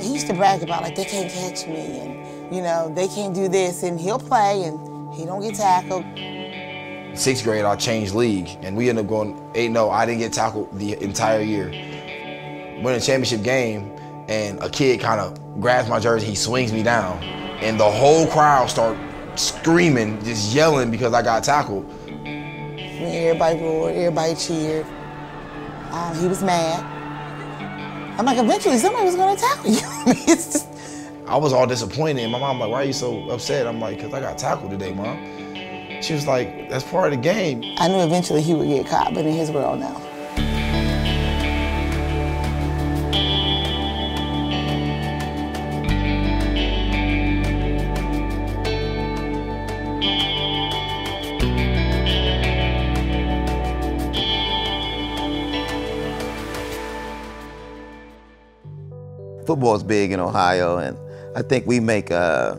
He used to brag about like they can't catch me and you know they can't do this and he'll play and he don't get tackled. Sixth grade, I changed league and we ended up going 8-0. I didn't get tackled the entire year. Win a championship game and a kid kind of grabs my jersey, he swings me down and the whole crowd start screaming, just yelling because I got tackled. Everybody roared, everybody cheered. Um, he was mad. I'm like, eventually somebody was gonna tackle you. it's just. I was all disappointed. My mom like, why are you so upset? I'm like, cause I got tackled today, mom. She was like, that's part of the game. I knew eventually he would get caught, but in his world now. Football is big in Ohio, and I think we make uh,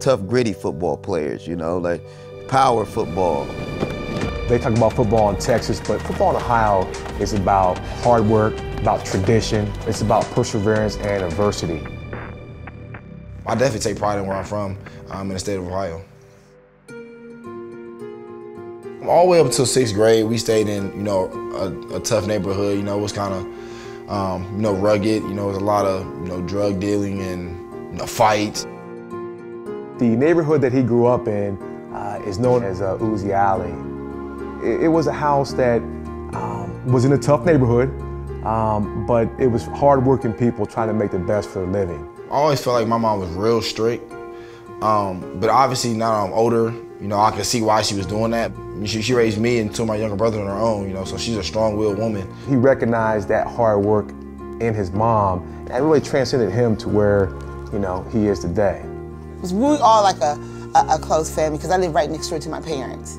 tough, gritty football players, you know, like power football. They talk about football in Texas, but football in Ohio is about hard work, about tradition, it's about perseverance and adversity. I definitely take pride in where I'm from, um, in the state of Ohio. All the way up until sixth grade, we stayed in, you know, a, a tough neighborhood. You know, it was kind of, um, you know, rugged. You know, there's a lot of, you know, drug dealing and you know, fights. The neighborhood that he grew up in uh, is known as uh, Uzi Alley. It, it, was a house that um, was in a tough neighborhood, um, but it was hardworking people trying to make the best for a living. I always felt like my mom was real strict, um, but obviously now I'm older, you know, I can see why she was doing that. She, she raised me and two of my younger brothers on her own, you know, so she's a strong-willed woman. He recognized that hard work in his mom, and it really transcended him to where, you know, he is today. It was really all like a, a, a close family because I live right next door to my parents.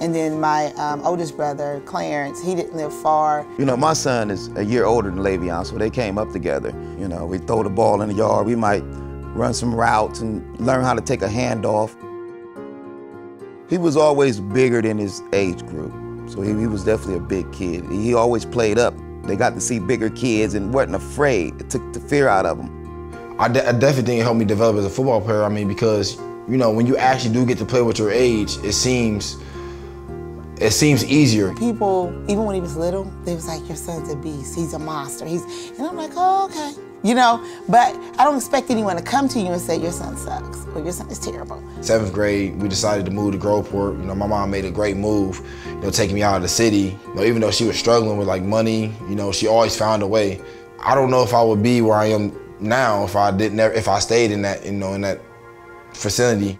And then my um, oldest brother, Clarence, he didn't live far. You know, my son is a year older than Le'Veon, so they came up together. You know, we throw the ball in the yard, we might run some routes and learn how to take a handoff. He was always bigger than his age group, so he, he was definitely a big kid. He always played up. They got to see bigger kids and weren't afraid. It took the fear out of them. I, de I definitely think it helped me develop as a football player. I mean, because, you know, when you actually do get to play with your age, it seems it seems easier. People, even when he was little, they was like, your son's a beast, he's a monster. He's, and I'm like, oh, okay. You know, but I don't expect anyone to come to you and say your son sucks or your son is terrible. Seventh grade, we decided to move to Groveport. You know, my mom made a great move, you know, taking me out of the city. You know, even though she was struggling with like money, you know, she always found a way. I don't know if I would be where I am now if I didn't, if I stayed in that, you know, in that facility.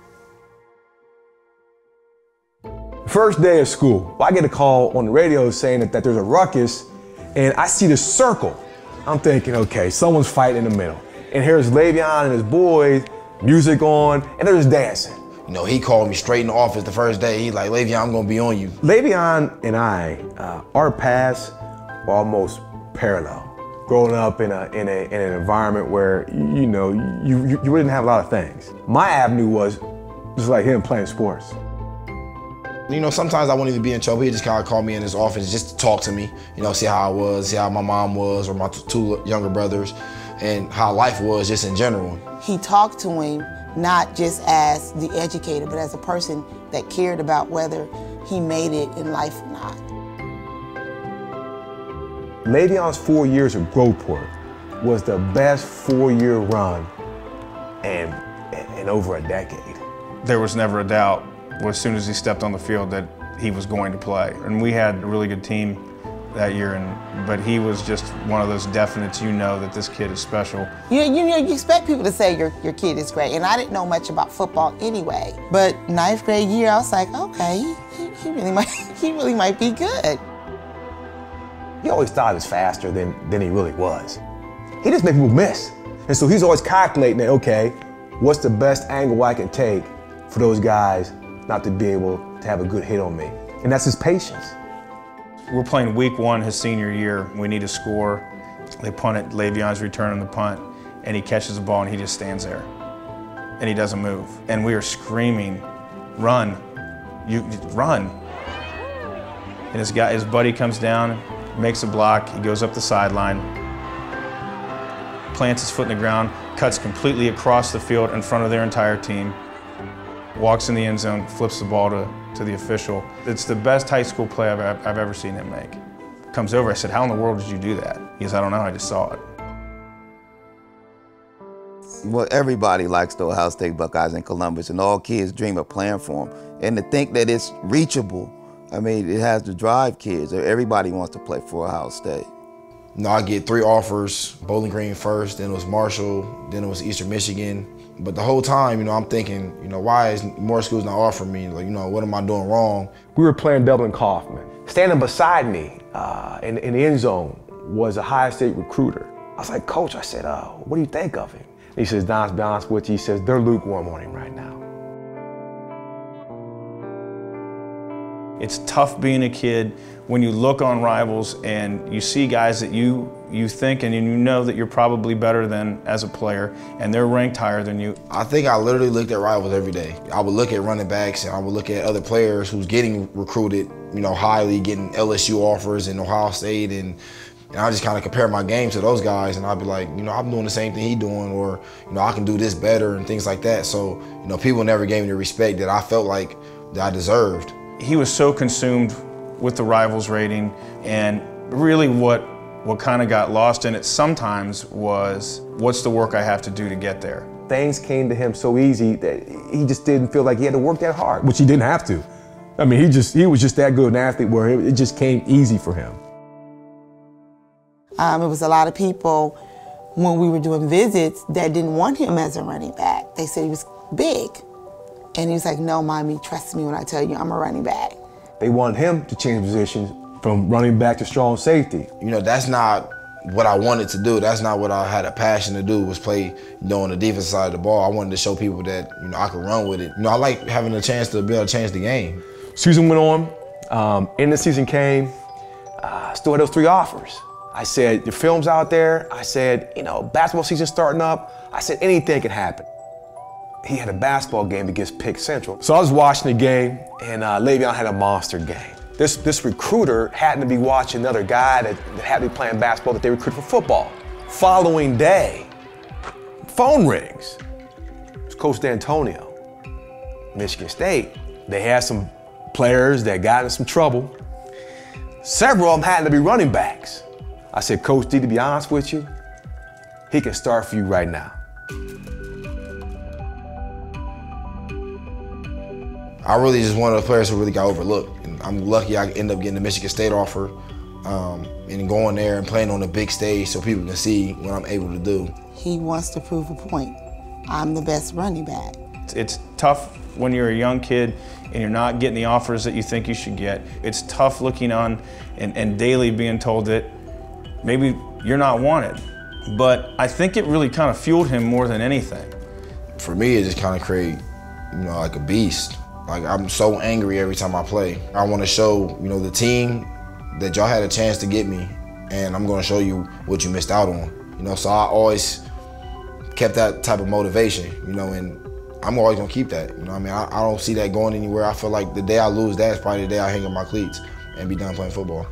First day of school, I get a call on the radio saying that, that there's a ruckus, and I see this circle. I'm thinking, okay, someone's fighting in the middle. And here's Le'Veon and his boys, music on, and they're just dancing. You know, he called me straight in the office the first day. He's like, Le'Veon, I'm gonna be on you. Le'Veon and I, uh, our paths were almost parallel. Growing up in, a, in, a, in an environment where, you know, you, you, you didn't have a lot of things. My avenue was just like him playing sports. You know, sometimes I wouldn't even be in trouble. He just kind of called me in his office just to talk to me, you know, see how I was, see how my mom was, or my two younger brothers, and how life was just in general. He talked to him not just as the educator, but as a person that cared about whether he made it in life or not. Le'Veon's four years at Groveport was the best four-year run in, in over a decade. There was never a doubt as soon as he stepped on the field that he was going to play. And we had a really good team that year, and but he was just one of those definites. You know that this kid is special. You you know you expect people to say your your kid is great, and I didn't know much about football anyway. But ninth grade year, I was like, okay, he, he really might he really might be good. He always thought he was faster than than he really was. He just made people miss, and so he's always calculating that okay, what's the best angle I can take for those guys not to be able to have a good hit on me. And that's his patience. We're playing week one his senior year. We need to score. They punt it, Le'Veon's return on the punt, and he catches the ball and he just stands there. And he doesn't move. And we are screaming, run, you run. And his guy, his buddy comes down, makes a block, he goes up the sideline. plants his foot in the ground, cuts completely across the field in front of their entire team, walks in the end zone, flips the ball to, to the official. It's the best high school play I've, I've ever seen him make. Comes over, I said, how in the world did you do that? He goes, I don't know, I just saw it. Well, everybody likes the Ohio State Buckeyes in Columbus, and all kids dream of playing for them. And to think that it's reachable, I mean, it has to drive kids. Everybody wants to play for Ohio State. You know, I get three offers, Bowling Green first, then it was Marshall, then it was Eastern Michigan. But the whole time, you know, I'm thinking, you know, why is more schools not offering me? Like, you know, what am I doing wrong? We were playing Dublin Coffman. Standing beside me uh, in, in, the end zone was a Ohio State recruiter. I was like, Coach, I said, uh, what do you think of him? He says, Don's be honest with you, he says, they're lukewarm on him right now. It's tough being a kid when you look on rivals and you see guys that you you think and you know that you're probably better than as a player and they're ranked higher than you. I think I literally looked at rivals every day. I would look at running backs and I would look at other players who's getting recruited, you know, highly, getting LSU offers and Ohio State and and I just kind of compare my game to those guys, and I'd be like, you know, I'm doing the same thing he's doing, or you know, I can do this better, and things like that. So, you know, people never gave me the respect that I felt like that I deserved. He was so consumed with the rivals rating, and really what what kind of got lost in it sometimes was what's the work I have to do to get there. Things came to him so easy that he just didn't feel like he had to work that hard, which he didn't have to. I mean, he just he was just that good an athlete where it just came easy for him. Um, it was a lot of people when we were doing visits that didn't want him as a running back. They said he was big. And he was like, no, mommy, trust me when I tell you I'm a running back. They wanted him to change positions from running back to strong safety. You know, that's not what I wanted to do. That's not what I had a passion to do was play, you know, on the defense side of the ball. I wanted to show people that, you know, I could run with it. You know, I like having a chance to be able to change the game. Season went on. Um, end the season came. Uh, still had those three offers. I said, the film's out there. I said, you know, basketball season starting up. I said, anything can happen. He had a basketball game against Pick Central. So I was watching the game, and uh, Le'Veon had a monster game. This, this recruiter happened to be watching another guy that, that had to be playing basketball that they recruited for football. Following day, phone rings. It's Coach Dantonio, Michigan State. They had some players that got in some trouble. Several of them happened to be running backs. I said, Coach D, to be honest with you, he can start for you right now. I really just one of the players who really got overlooked. And I'm lucky I end up getting the Michigan State offer um, and going there and playing on the big stage so people can see what I'm able to do. He wants to prove a point. I'm the best running back. It's tough when you're a young kid and you're not getting the offers that you think you should get. It's tough looking on and, and daily being told that maybe you're not wanted. But I think it really kind of fueled him more than anything. For me, it just kind of created, you know, like a beast. Like I'm so angry every time I play. I want to show, you know, the team that y'all had a chance to get me, and I'm going to show you what you missed out on. You know, so I always kept that type of motivation, you know, and I'm always gonna keep that. You know, I mean, I, I don't see that going anywhere. I feel like the day I lose that is probably the day I hang up my cleats and be done playing football.